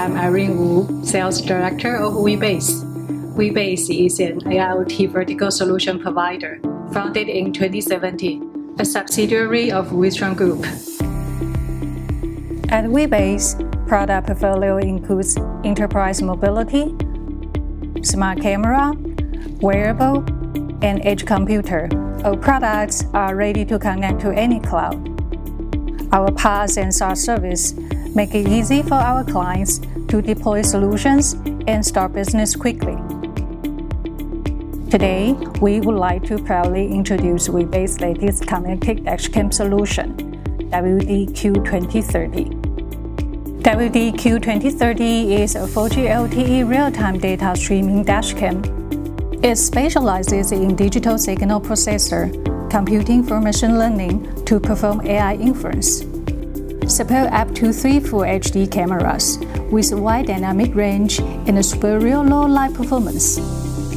I'm Irene Wu, Sales Director of WiBASE. WiBASE is an AIoT vertical solution provider founded in 2017, a subsidiary of Wistron Group. At WiBASE, product portfolio includes enterprise mobility, smart camera, wearable, and edge computer. Our products are ready to connect to any cloud. Our PaaS and SaaS service make it easy for our clients to deploy solutions and start business quickly. Today, we would like to proudly introduce WiBASE's latest connected dashcam solution, WDQ2030. WDQ2030 is a 4G LTE real-time data streaming dashcam. It specializes in digital signal processor, computing for machine learning to perform AI inference support up to three Full HD cameras with wide dynamic range and superior low light performance.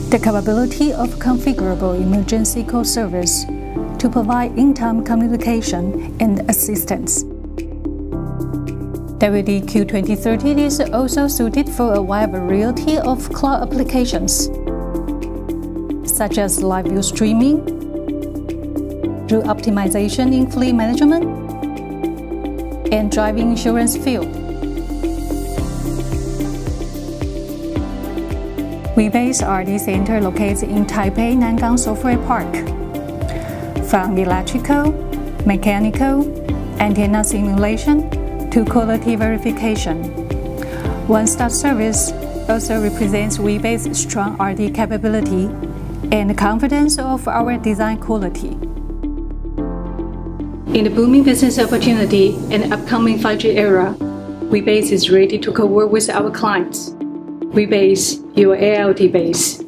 The capability of configurable emergency call service to provide in-time communication and assistance. WDQ2030 is also suited for a wide variety of cloud applications, such as live view streaming, route optimization in fleet management, and driving insurance field. WiBASE R&D Center located in Taipei Nangang Software Park. From electrical, mechanical, antenna simulation to quality verification. One-stop service also represents WiBASE's strong R&D capability and confidence of our design quality. In the booming business opportunity and upcoming 5G era, WiBASE is ready to co-work with our clients. WiBASE, your AIoT base.